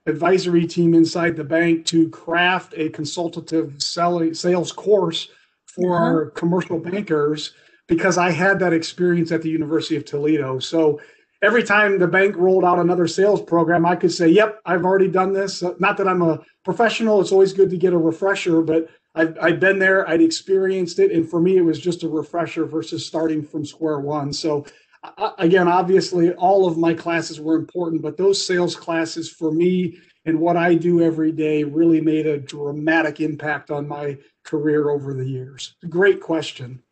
S4: advisory team inside the bank to craft a consultative selling sales course for
S2: Uh-huh.
S4: our commercial bankers because I had that experience at the University of Toledo. So every time the bank rolled out another sales program, I could say, "Yep, I've already done this." Not that I'm a professional; it's always good to get a refresher, but I've, I'd been there, I'd experienced it, and for me, it was just a refresher versus starting from square one. So again, obviously, all of my classes were important, but those sales classes for me and what I do every day really made a dramatic impact on my career over the years. Great question.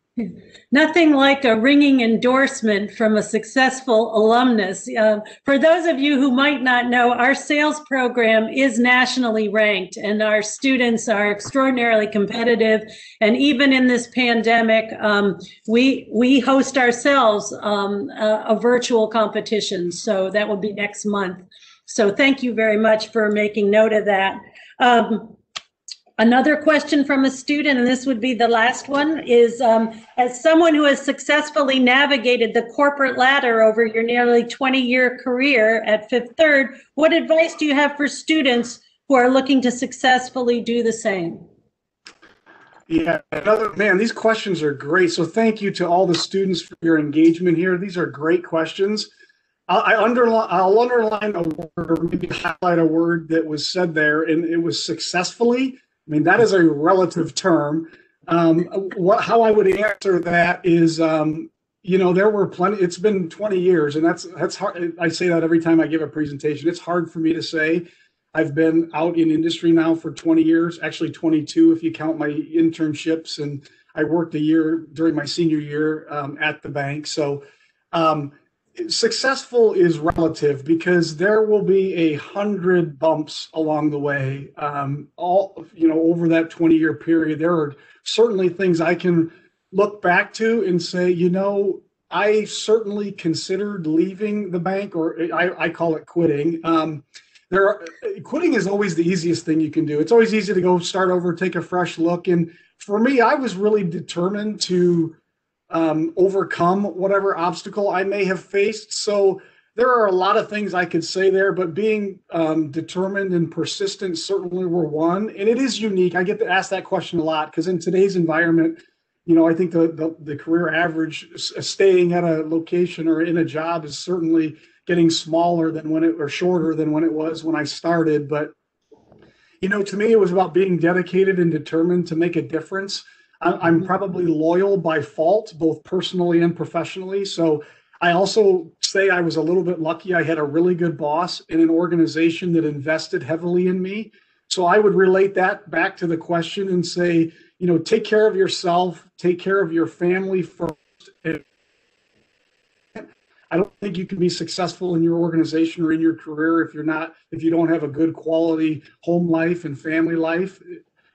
S2: Nothing like a ringing endorsement from a successful alumnus. Uh, for those of you who might not know, our sales program is nationally ranked and our students are extraordinarily competitive. And even in this pandemic, um, we, we host ourselves um, a, a virtual competition. So that will be next month. So thank you very much for making note of that. Um, Another question from a student, and this would be the last one, is um, as someone who has successfully navigated the corporate ladder over your nearly 20-year career at Fifth Third, what advice do you have for students who are looking to successfully do the same?
S4: Yeah, another man, these questions are great. So thank you to all the students for your engagement here. These are great questions. I'll, underline, I'll underline a word, or maybe highlight a word that was said there, and it was successfully. I mean, that is a relative term. Um, what, how I would answer that is, um, you know, there were plenty. It's been 20 years, and that's that's hard. I say that every time I give a presentation. It's hard for me to say. I've been out in industry now for 20 years, actually 22 if you count my internships, and I worked a year during my senior year um, at the bank. So. Successful is relative because there will be a hundred bumps along the way. Um, all you know, over that 20 year period, there are certainly things I can look back to and say, you know, I certainly considered leaving the bank, or I, I call it quitting. Um, there, are, quitting is always the easiest thing you can do. It's always easy to go start over, take a fresh look. And for me, I was really determined to um, overcome whatever obstacle I may have faced. So there are a lot of things I could say there, but being um, determined and persistent certainly were one. And it is unique. I get to ask that question a lot because in today's environment, you know, I think the, the, the career average staying at a location or in a job is certainly getting smaller than when it or shorter than when it was when I started. But you know, to me, it was about being dedicated and determined to make a difference. I'm probably loyal by fault, both personally and professionally. So I also say I was a little bit lucky. I had a really good boss in an organization that invested heavily in me. So I would relate that back to the question and say, you know, take care of yourself, take care of your family first. I don't think you can be successful in your organization or in your career if you're not, if you don't have a good quality home life and family life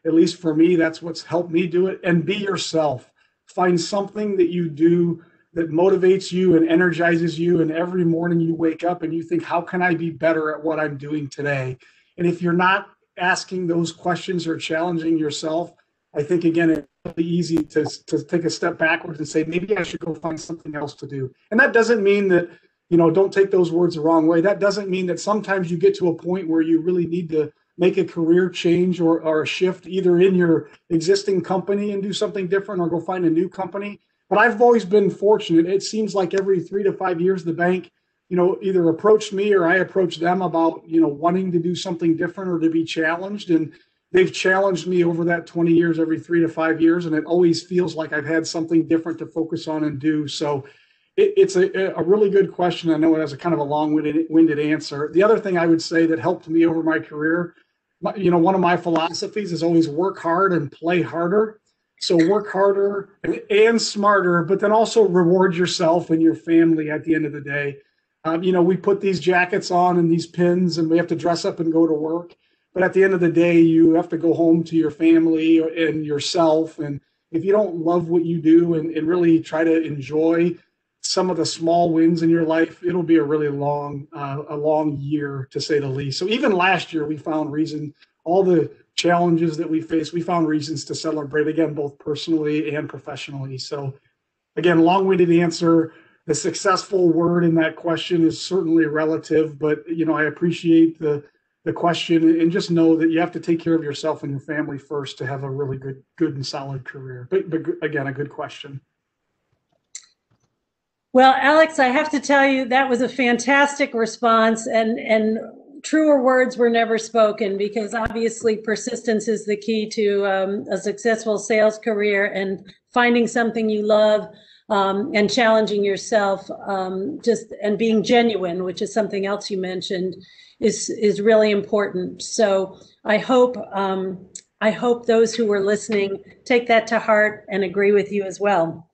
S4: at least for me, that's what's helped me do it. And be yourself. Find something that you do that motivates you and energizes you. And every morning you wake up and you think, how can I be better at what I'm doing today? And if you're not asking those questions or challenging yourself, I think again it's really easy to, to take a step backwards and say maybe I should go find something else to do. And that doesn't mean that you know don't take those words the wrong way. That doesn't mean that sometimes you get to a point where you really need to make a career change or, or a shift either in your existing company and do something different or go find a new company. But I've always been fortunate. It seems like every three to five years, the bank, you know, either approached me or I approached them about, you know, wanting to do something different or to be challenged. And they've challenged me over that 20 years, every three to five years. And it always feels like I've had something different to focus on and do. So it, it's a, a really good question. I know it has a kind of a long-winded winded answer. The other thing I would say that helped me over my career you know, one of my philosophies is always work hard and play harder. So work harder and, and smarter, but then also reward yourself and your family at the end of the day. Um, you know, we put these jackets on and these pins and we have to dress up and go to work. But at the end of the day, you have to go home to your family and yourself. And if you don't love what you do and, and really try to enjoy some of the small wins in your life, it'll be a really long, uh, a long year to say the least. So even last year, we found reason, all the challenges that we faced, we found reasons to celebrate again, both personally and professionally. So again, long-winded answer. The successful word in that question is certainly relative, but you know, I appreciate the the question and just know that you have to take care of yourself and your family first to have a really good, good and solid career. But, but again, a good question.
S2: Well, Alex, I have to tell you that was a fantastic response and and truer words were never spoken because obviously persistence is the key to um, a successful sales career and finding something you love um, and challenging yourself um, just and being genuine, which is something else you mentioned, is is really important. So I hope um, I hope those who were listening take that to heart and agree with you as well.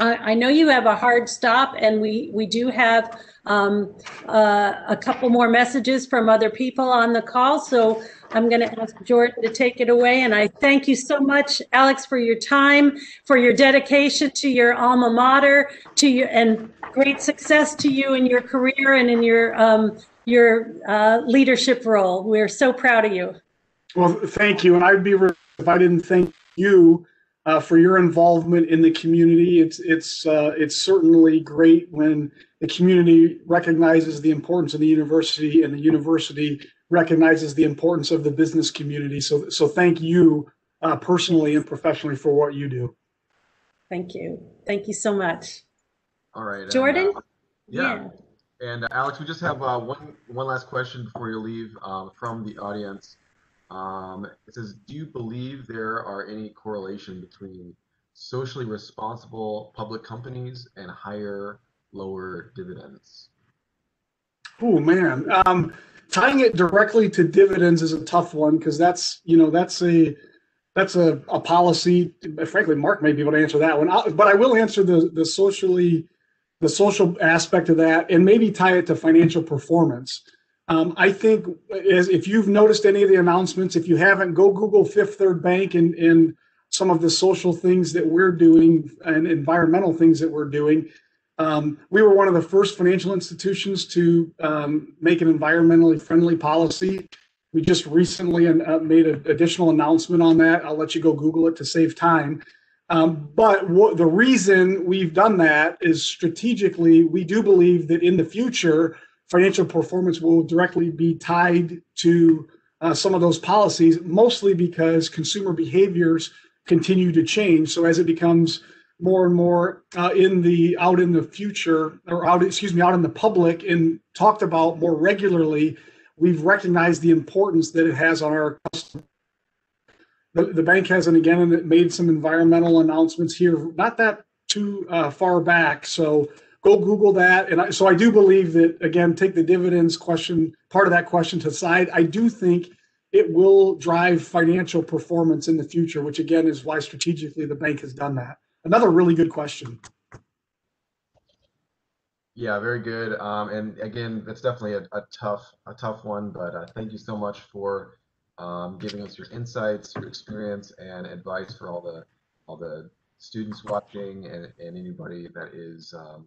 S2: I, know you have a hard stop, and we we do have um, uh, a couple more messages from other people on the call. So I'm going to ask Jordan to take it away. And I thank you so much, Alex, for your time, for your dedication to your alma mater, to your and great success to you in your career and in your um, your uh, leadership role. We're so proud of you.
S4: Well, thank you, and I'd be if I didn't thank you uh, for your involvement in the community. It's it's uh, it's certainly great when the community recognizes the importance of the university and the university recognizes the importance of the business community. So so thank you uh, personally and professionally for what you do.
S2: Thank you. Thank you so much.
S1: All right. and,
S2: Jordan?
S1: uh, yeah. And uh, Alex, we just have uh, one one last question before you leave um, from the audience. Um, it says, "Do you believe there are any correlation between socially responsible public companies and higher, lower dividends?"
S4: Oh man, um, tying it directly to dividends is a tough one because that's you know that's a that's a, a policy. Frankly, Marc may be able to answer that one, I, but I will answer the the socially the social aspect of that and maybe tie it to financial performance. Um, I think as if you've noticed any of the announcements, if you haven't, go Google Fifth Third Bank and and some of the social things that we're doing and environmental things that we're doing. Um, we were one of the first financial institutions to um, make an environmentally friendly policy. We just recently uh, made an additional announcement on that. I'll let you go Google it to save time. Um, but the reason we've done that is strategically, we do believe that in the future, financial performance will directly be tied to uh, some of those policies, mostly because consumer behaviors continue to change. So as it becomes more and more uh, in the out in the future or out excuse me out in the public and talked about more regularly we've recognized the importance that it has on our customers the, the bank has and again made some environmental announcements here not that too uh, far back so go google that and I, so i do believe that again take the dividends question part of that question to the side i do think it will drive financial performance in the future which again is why strategically the bank has done that Another really good question.
S1: Yeah, very good. Um, and again, that's definitely a, a tough, a tough one. But uh, thank you so much for um, giving us your insights, your experience, and advice for all the all the students watching and, and anybody that is, um,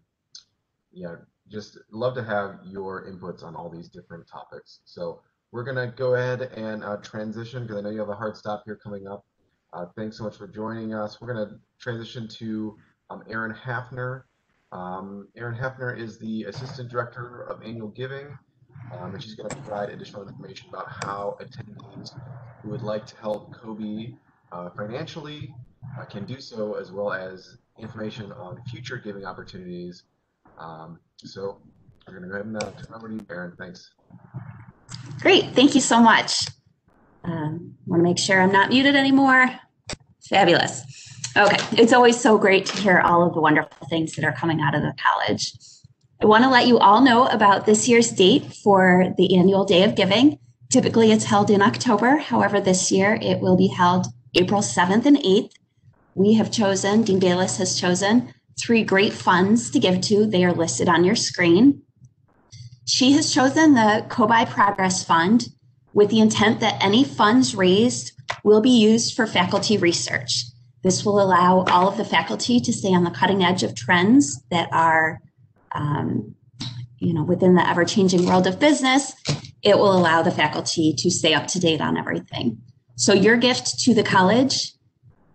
S1: yeah, just love to have your inputs on all these different topics. So we're gonna go ahead and uh, transition because I know you have a hard stop here coming up. Uh, thanks so much for joining us. We're going to transition to um, Erin Hafner. Um, Erin Hafner is the Assistant Director of Annual Giving, um, and she's going to provide additional information about how attendees who would like to help COBI uh, financially uh, can do so, as well as information on future giving opportunities. Um, so we're going to go ahead and uh, turn over to you. Thanks.
S5: Great. Thank you so much. Um, want to make sure I'm not muted anymore. Fabulous. Okay, it's always so great to hear all of the wonderful things that are coming out of the college. I want to let you all know about this year's date for the annual Day of Giving. Typically, it's held in October. However, this year it will be held April 7th and 8th. We have chosen, Dean Balazs has chosen three great funds to give to. They are listed on your screen. She has chosen the COBI Progress Fund with the intent that any funds raised will be used for faculty research. This will allow all of the faculty to stay on the cutting edge of trends that are, um, you know, within the ever-changing world of business. It will allow the faculty to stay up to date on everything. So your gift to the college,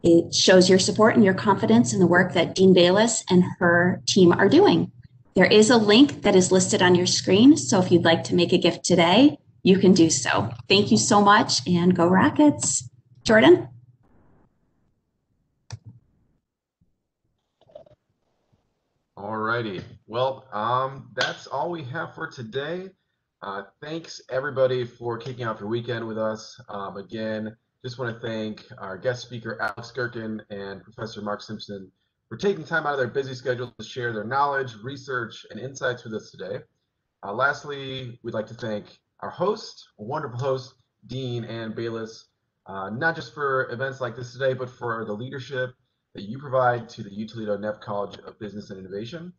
S5: it shows your support and your confidence in the work that Dean Balazs and her team are doing. There is a link that is listed on your screen. So if you'd like to make a gift today, you can do so. Thank you so much and go Rockets. Jordan?
S1: All righty. Well, um, that's all we have for today. Uh, thanks everybody for kicking off your weekend with us. Um, again, just want to thank our guest speaker, Alex Gerken, and Professor Marc Simpson for taking time out of their busy schedule to share their knowledge, research, and insights with us today. Uh, lastly, we'd like to thank our host, wonderful host, Dean Anne Balazs, uh, not just for events like this today, but for the leadership that you provide to the U Toledo Neff College of Business and Innovation.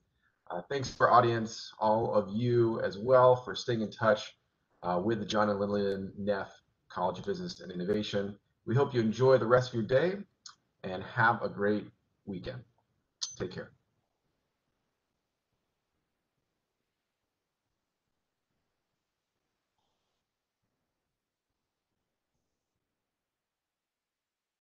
S1: Uh, thanks for audience, all of you as well, for staying in touch uh, with the John and Lillian Neff College of Business and Innovation. We hope you enjoy the rest of your day and have a great weekend. Take care.